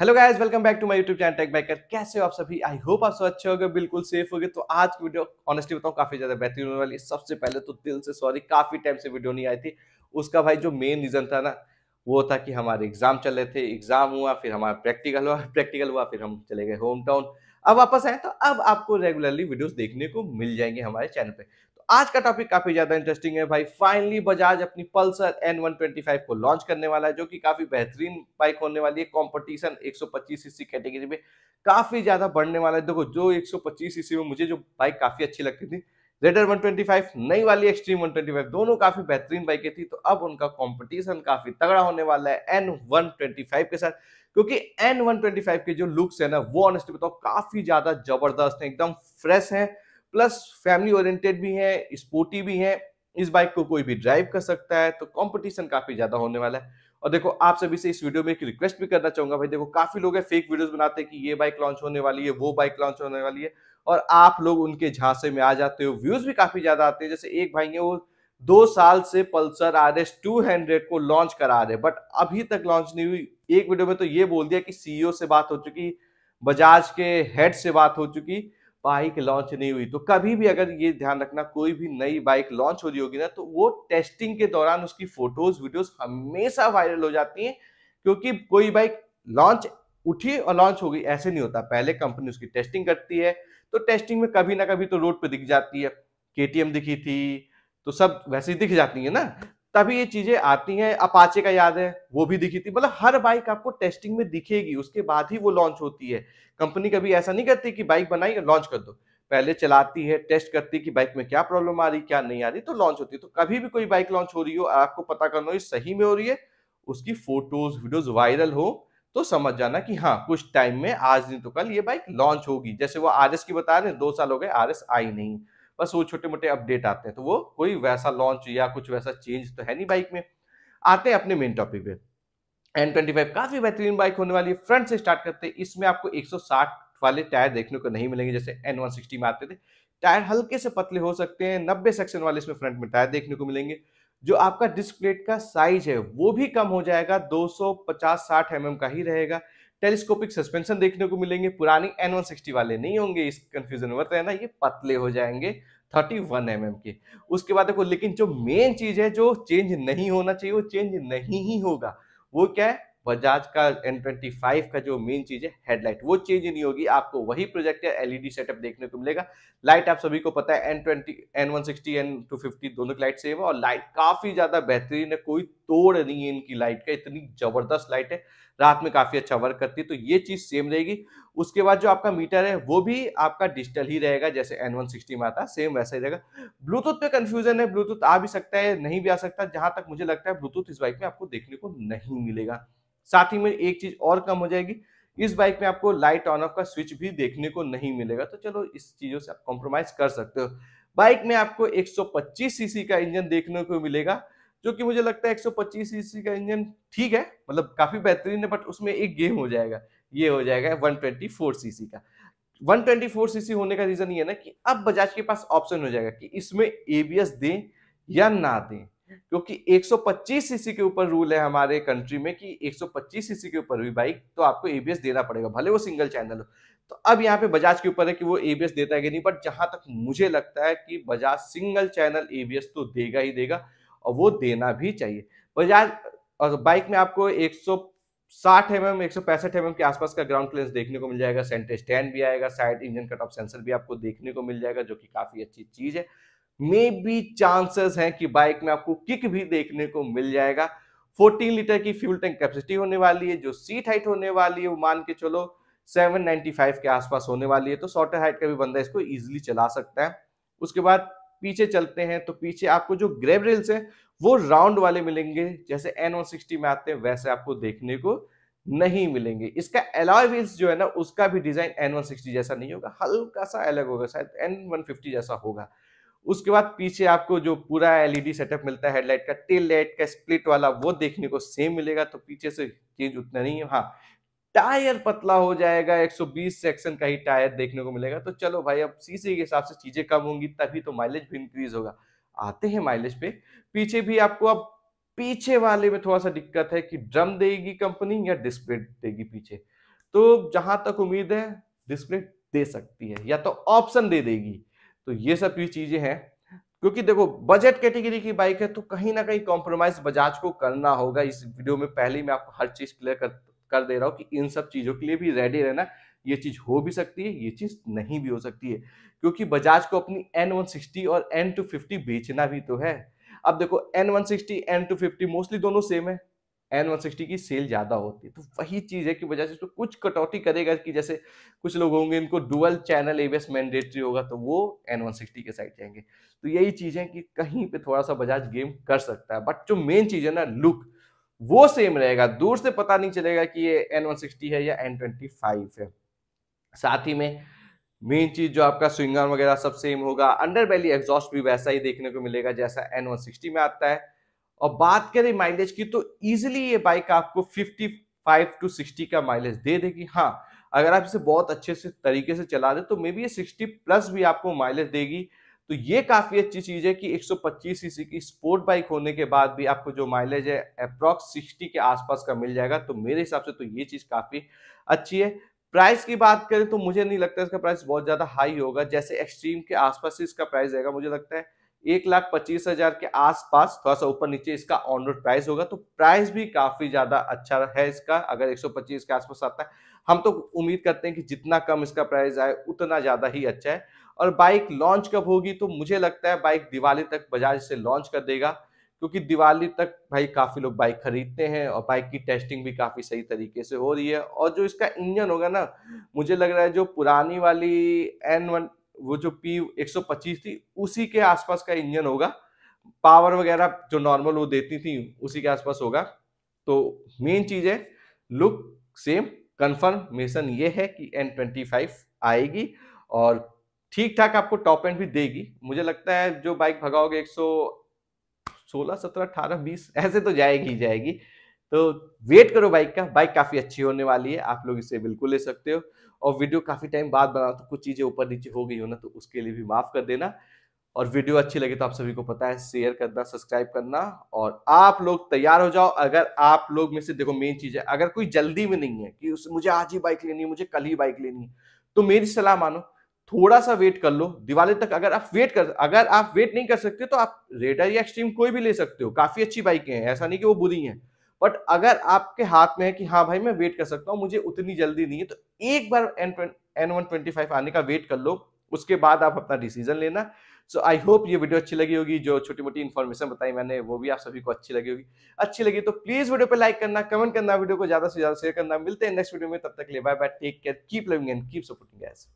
Hello guys welcome back to my YouTube channel Tech Biker कैसे हो आप सभी? आई होप आप सब अच्छे होंगे, बिल्कुल सेफ़ होंगे। तो आज की वीडियो ऑनेस्टली बताऊँ, काफ़ी ज़्यादा बेहतरीन होने वाली है। सबसे पहले तो दिल से सॉरी काफ़ी टाइम से वीडियो नहीं आई थी। उसका भाई जो मेन रीजन था ना, वो था कि हमारे एग्ज़ाम चल रहे थे एग्ज़ाम हुआ, फिर हमारा प्रैक्टिकल हुआ प्रैक्टिकल हुआ, फिर हम चले गए होम टाउन अब वापस आए तो अब आपको रेगुलरली वीडियोस देखने को मिल जाएँगे हमारे चैनल पे। आज का टॉपिक काफ़ी ज़्यादा इंटरेस्टिंग है भाई। फाइनली बजाज अपनी पल्सर N125 को लॉन्च करने वाला है, जो कि काफ़ी बेहतरीन बाइक होने वाली है। कंपटीशन 125 सीसी कैटेगरी में काफ़ी ज़्यादा बढ़ने वाला है। देखो, जो 125 सीसी में मुझे जो बाइक काफ़ी अच्छी लगती थी रेडर 125 नई वाली एक्सट्रीम 125 दोनों काफ़ी बेहतरीन बाइकें थी। तो अब उनका कंपटीशन काफ़ी तगड़ा होने वाला है N125 के साथ। क्योंकि N125 के जो लुक्स है ना, वो ऑनेस्टली बताओ काफ़ी ज़्यादा ज़बरदस्त है, एकदम फ्रेश है। प्लस फैमिली ओरिएंटेड भी है, स्पोर्टी भी है, इस बाइक को कोई भी ड्राइव कर सकता है तो कंपटीशन काफ़ी ज़्यादा होने वाला है। और देखो, आप सभी से इस वीडियो में एक रिक्वेस्ट भी करना चाहूँगा, भाई देखो, काफ़ी लोग है फेक वीडियोस बनाते हैं कि ये बाइक लॉन्च होने वाली है, वो बाइक लॉन्च होने वाली है, और आप लोग उनके झांसे में आ जाते हो व्यूज़ भी काफ़ी ज़्यादा आते हैं, जैसे एक भाई है, वो दो साल से Pulsar R S two hundred को लॉन्च करा रहे बट अभी तक लॉन्च नहीं हुई। एक वीडियो में तो ये बोल दिया कि सीईओ से बात हो चुकी बजाज के हेड से बात हो चुकी बाइक लॉन्च नहीं हुई। तो कभी भी अगर ये ध्यान रखना कोई भी नई बाइक लॉन्च हो रही होगी ना तो वो टेस्टिंग के दौरान उसकी फ़ोटोज़ वीडियोस हमेशा वायरल हो जाती हैं, क्योंकि कोई बाइक लॉन्च उठी और लॉन्च हो गई, ऐसे नहीं होता। पहले कंपनी उसकी टेस्टिंग करती है तो टेस्टिंग में कभी ना कभी तो रोड पे दिख जाती है के दिखी थी तो सब वैसे ही दिख जाती है ना? तभी ये चीज़ें आती हैं अपाचे का याद है, वो भी दिखी थी। मतलब हर बाइक आपको टेस्टिंग में दिखेगी, उसके बाद ही वो लॉन्च होती है। कंपनी कभी ऐसा नहीं करती कि बाइक बनाई और लॉन्च कर दो। पहले चलाती है टेस्ट करती है कि बाइक में क्या प्रॉब्लम आ रही, क्या नहीं आ रही तो लॉन्च होती है। तो कभी भी कोई बाइक लॉन्च हो रही हो, आपको पता करना हो सही में हो रही है, उसकी फ़ोटोज़ वीडियोज़ वायरल हो तो समझ जाना कि हाँ कुछ टाइम में आज नहीं तो कल ये बाइक लॉन्च होगी। जैसे वो आरएस की बता रहे हैं, दो साल हो गए आर आई नहीं। बस वो छोटे मोटे अपडेट आते हैं। तो वो कोई वैसा लॉन्च या कुछ वैसा चेंज तो है नहीं बाइक में। आते हैं अपने मेन टॉपिक पे। एन ट्वेंटी काफ़ी बेहतरीन बाइक होने वाली है। फ्रंट से स्टार्ट करते हैं। इसमें आपको 160 वाले टायर देखने को नहीं मिलेंगे, जैसे एन वन सिक्सटी में आते थे। टायर हल्के से पतले हो सकते हैं। नब्बे सेक्शन वाले इसमें फ्रंट में टायर देखने को मिलेंगे। जो आपका डिस्क प्लेट का साइज़ है, वो भी कम हो जाएगा। 250-60 एम mm का ही रहेगा। टेलीस्कोपिक सस्पेंशन देखने को मिलेंगे। पुरानी एन वन सिक्सटी वाले नहीं होंगे, इस कंफ्यूजन में रहना, ये पतले हो जाएँगे थर्टी वन एम एम के। उसके बाद देखो, लेकिन जो मेन चीज़ है, जो चेंज नहीं होना चाहिए, वो चेंज नहीं ही होगा। वो क्या है? बजाज का N25 का जो मेन चीज़ है हेडलाइट वो चेंज नहीं होगी। आपको वही प्रोजेक्टर एलईडी सेटअप देखने को मिलेगा। लाइट आप सभी को पता है N20 N160 N250 दोनों की लाइट सेम है और लाइट काफ़ी ज़्यादा बेहतरीन है। कोई तोड़ नहीं है इनकी लाइट का, इतनी ज़बरदस्त लाइट है। रात में काफ़ी अच्छा वर्क करती है तो ये चीज़ सेम रहेगी। उसके बाद जो आपका मीटर है, वो भी आपका डिजिटल ही रहेगा, जैसे N160 में आता सेम वैसा ही रहेगा। ब्लूटूथ पे कंफ्यूजन है ब्लूटूथ आ भी सकता है, नहीं भी आ सकता। जहाँ तक मुझे लगता है ब्लूटूथ इस बाइक में आपको देखने को नहीं मिलेगा। साथ ही में एक चीज़ और कम हो जाएगी। इस बाइक में आपको लाइट ऑन ऑफ़ का स्विच भी देखने को नहीं मिलेगा। तो चलो इस चीज़ों से आप कॉम्प्रोमाइज कर सकते हो। बाइक में आपको 125 सीसी का इंजन देखने को मिलेगा, जो कि मुझे लगता है 125 सीसी का इंजन ठीक है मतलब काफ़ी बेहतरीन है बट उसमें एक गेम हो जाएगा। ये हो जाएगा 124 सीसी का। 124 सीसी होने का रीजन ये है ना कि अब बजाज के पास ऑप्शन हो जाएगा कि इसमें एबीएस दें या ना दें। क्योंकि 125 सीसी के ऊपर रूल है हमारे कंट्री में कि 125 सीसी के ऊपर भी बाइक तो आपको एबीएस देना पड़ेगा, भले वो सिंगल चैनल हो। तो अब यहाँ पे बजाज के ऊपर है कि वो एबीएस देता है कि नहीं बट जहाँ तक मुझे लगता है कि बजाज सिंगल चैनल एबीएस तो देगा ही देगा और वो देना भी चाहिए। बजाज, और बाइक में आपको एक साठ एम एम एक सौ पैंसठ एम के आसपास का ग्राउंड क्लियरेंस देखने को मिल जाएगा सेंटर स्टैंड भी आएगा side engine cut off sensor भी आपको देखने को मिल जाएगा, जो कि काफ़ी अच्छी चीज़ है। मे बी चांसेस हैं कि बाइक में आपको किक भी देखने को मिल जाएगा। 14 लीटर की फ्यूल टैंक कैपेसिटी होने वाली है, जो सीट हाइट होने वाली है, वो मान के चलो 795 के आसपास होने वाली है तो शॉर्टर हाइट का भी बंदा इसको इजिली चला सकता है। उसके बाद पीछे चलते हैं तो पीछे आपको जो ग्रेब रेल्स है, वो राउंड वाले मिलेंगे, जैसे एन में आते हैं, वैसे आपको देखने को नहीं मिलेंगे। इसका एलॉय व्हील्स जो है ना, उसका भी डिज़ाइन एन जैसा नहीं होगा, हल्का सा अलग होगा, शायद एन जैसा होगा। उसके बाद पीछे आपको जो पूरा एलईडी सेटअप मिलता है, हेडलाइट का, टेल लाइट का, स्प्लिट वाला, वो देखने को सेम मिलेगा तो पीछे से चेंज उतना नहीं है। हाँ टायर पतला हो जाएगा 120 सेक्शन का ही टायर देखने को मिलेगा। तो चलो भाई, अब सीसी के हिसाब से चीज़ें कम होंगी, तभी तो माइलेज भी इंक्रीज होगा। आते हैं माइलेज पे। पीछे भी आपको, अब पीछे वाले में थोड़ा सा दिक्कत है कि ड्रम देगी कंपनी या डिस्प्ले देगी पीछे। तो जहाँ तक उम्मीद है, डिस्प्ले दे सकती है, या तो ऑप्शन दे देगी। तो ये सब चीज़ें हैं। क्योंकि देखो बजट कैटेगरी की बाइक है तो कहीं ना कहीं कॉम्प्रोमाइज बजाज को करना होगा। इस वीडियो में पहले ही मैं आपको हर चीज़ क्लियर कर कर दे रहा हूँ कि इन सब चीज़ों के लिए भी रेडी रहना, ये चीज़ हो भी सकती है, ये चीज़ नहीं भी हो सकती है। क्योंकि बजाज को अपनी एन वन सिक्सटी और एन टू फिफ्टी बेचना भी तो है। अब देखो N one sixty N two fifty mostly दोनों सेम है। एन वन सिक्सटी की सेल ज़्यादा होती है। तो वही चीज़ है कि बजाज इसमें कुछ कटौती करेगा कि जैसे कुछ लोग होंगे, इनको डुअल चैनल एबीएस मैंडेटरी होगा तो वो एन वन सिक्सटी के साइड जाएँगे। तो यही चीज़ है कि कहीं पे थोड़ा सा बजाज गेम कर सकता है। बट जो मेन चीज़ है ना लुक वो सेम रहेगा। दूर से पता नहीं चलेगा कि ये एन वन सिक्सटी है या एन ट्वेंटी फाइव है। साथ ही में मेन चीज़ जो आपका स्विंगर वगैरह सब सेम होगा। अंडर बैली एग्जॉस्ट भी वैसा ही देखने को मिलेगा जैसा एन वन सिक्सटी में आता है। और बात करें माइलेज की तो इजिली ये बाइक आपको 55 टू 60 का माइलेज दे देगी। हाँ अगर आप इसे बहुत अच्छे से तरीके से चला दे तो मे बी ये 60 प्लस भी आपको माइलेज देगी। तो ये काफ़ी अच्छी चीज़ है कि 125 सीसी की स्पोर्ट बाइक होने के बाद भी आपको जो माइलेज है अप्रॉक्स 60 के आसपास का मिल जाएगा। तो मेरे हिसाब से तो ये चीज़ काफ़ी अच्छी है। प्राइस की बात करें तो मुझे नहीं लगता इसका प्राइस बहुत ज़्यादा हाई होगा। जैसे एक्सट्रीम के आसपास से इसका प्राइस रहेगा, मुझे लगता है एक लाख पच्चीस हज़ार के आसपास थोड़ा सा ऊपर नीचे इसका ऑन रोड प्राइस होगा तो प्राइस भी काफ़ी ज़्यादा अच्छा है इसका, अगर 125 के आसपास आता है। हम तो उम्मीद करते हैं कि जितना कम इसका प्राइस आए, उतना ज़्यादा ही अच्छा है। और बाइक लॉन्च कब होगी तो मुझे लगता है बाइक दिवाली तक बजाज से लॉन्च कर देगा, क्योंकि दिवाली तक भाई काफ़ी लोग बाइक खरीदते हैं और बाइक की टेस्टिंग भी काफ़ी सही तरीके से हो रही है। और जो इसका इंजन होगा ना, मुझे लग रहा है जो पुरानी वाली एन वन वो जो पी 125 थी, उसी के आसपास का इंजन होगा। पावर वगैरह जो नॉर्मल वो देती थी, उसी के आसपास होगा। तो मेन चीज़ है, लुक सेम कंफर्मेशन ये है कि एन ट्वेंटी फाइव आएगी और ठीक ठाक आपको टॉप एंड भी देगी। मुझे लगता है जो बाइक भगाओगे एक सौ सोलह, सत्रह, अठारह, बीस, ऐसे तो जाएगी जाएगी। तो वेट करो बाइक का। बाइक काफ़ी अच्छी होने वाली है। आप लोग इसे बिल्कुल ले सकते हो। और वीडियो काफ़ी टाइम बाद बना तो कुछ चीज़ें ऊपर नीचे हो गई हो ना तो उसके लिए भी माफ़ कर देना। और वीडियो अच्छी लगी तो आप सभी को पता है शेयर करना सब्सक्राइब करना। और आप लोग तैयार हो जाओ। अगर आप लोग में से, देखो मेन चीज़ है, अगर कोई जल्दी में नहीं है कि उस, मुझे आज ही बाइक लेनी है, मुझे कल ही बाइक लेनी है तो मेरी सलाह मानो थोड़ा सा वेट कर लो। दिवाली तक अगर आप वेट कर, अगर आप वेट नहीं कर सकते तो आप रेडर या एक्सट्रीम कोई भी ले सकते हो। काफ़ी अच्छी बाइकें हैं। ऐसा नहीं कि वो बुरी हैं। बट अगर आपके हाथ में है कि हाँ भाई मैं वेट कर सकता हूँ, मुझे उतनी जल्दी नहीं है तो एक बार N N one twenty five आने का वेट कर लो, उसके बाद आप अपना डिसीज़न लेना। सो आई होप ये वीडियो अच्छी लगी होगी, जो छोटी मोटी इन्फॉर्मेशन बताई मैंने, वो भी आप सभी को अच्छी लगी होगी। अच्छी लगी तो प्लीज़ वीडियो पे लाइक करना कमेंट करना वीडियो को ज़्यादा से ज़्यादा शेयर करना। मिलते हैं नेक्स्ट वीडियो में, तब तक ले bye bye take care keep loving and keep supporting guys